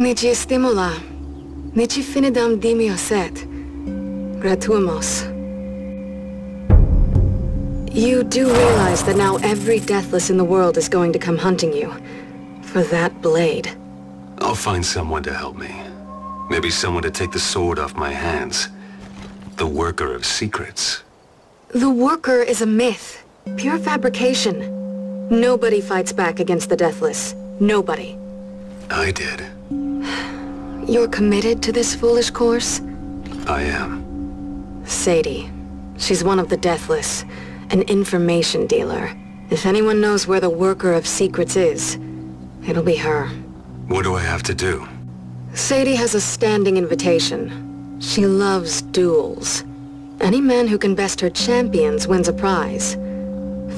Nici stimula. Nici finidam dimioset. Gratuimos. You do realize that now every Deathless in the world is going to come hunting you. For that blade. I'll find someone to help me. Maybe someone to take the sword off my hands. The Worker of Secrets. The Worker is a myth. Pure fabrication. Nobody fights back against the Deathless. Nobody. I did. You're committed to this foolish course? I am. Saydhi. She's one of the Deathless. An information dealer. If anyone knows where the Worker of Secrets is, it'll be her. What do I have to do? Saydhi has a standing invitation. She loves duels. Any man who can best her champions wins a prize.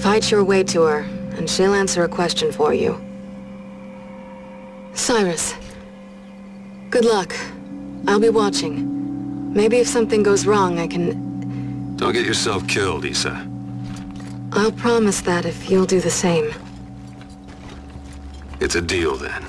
Fight your way to her, and she'll answer a question for you. Siris. Good luck. I'll be watching. Maybe if something goes wrong, I can... Don't get yourself killed, Isa. I'll promise that if you'll do the same. It's a deal, then.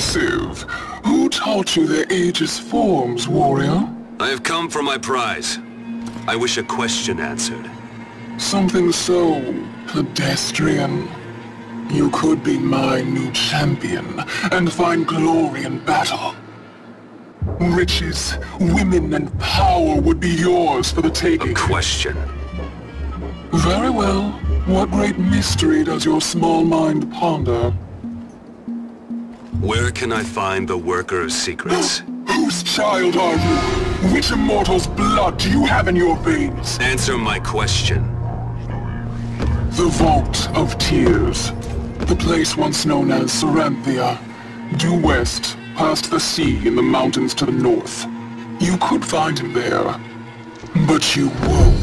Impressive. Who taught you the aegis forms, warrior? I have come for my prize. I wish a question answered. Something so pedestrian. You could be my new champion and find glory in battle. Riches, women, and power would be yours for the taking. A question? Very well. What great mystery does your small mind ponder? Where can I find the Worker of Secrets? Whose child are you? Which immortal's blood do you have in your veins? Answer my question. The Vault of Tears. The place once known as Saranthia. Due west, past the sea in the mountains to the north. You could find him there, but you won't.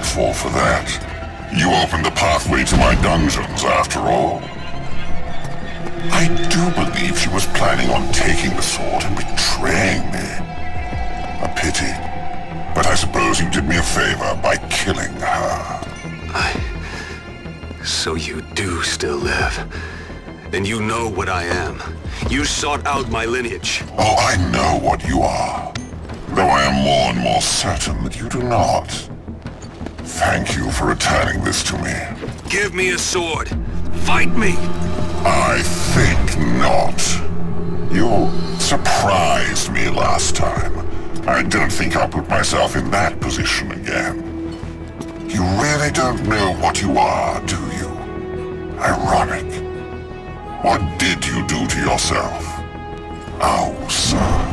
Thought you might fall for that. You opened the pathway to my dungeons, after all. I do believe she was planning on taking the sword and betraying me. A pity. But I suppose you did me a favor by killing her. I... So you do still live. And you know what I am. You sought out my lineage. Oh, I know what you are. Though I am more and more certain that you do not. Thank you for returning this to me. Give me a sword. Fight me! I think not. You surprised me last time. I don't think I'll put myself in that position again. You really don't know what you are, do you? Ironic. What did you do to yourself? Oh, sir.